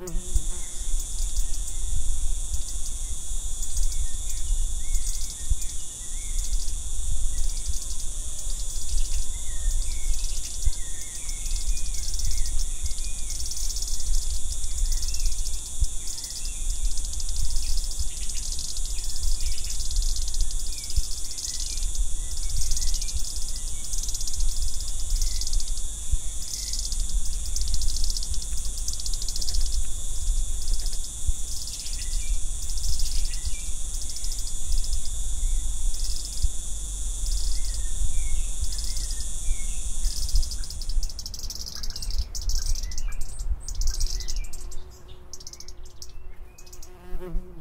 this. Mm-hmm.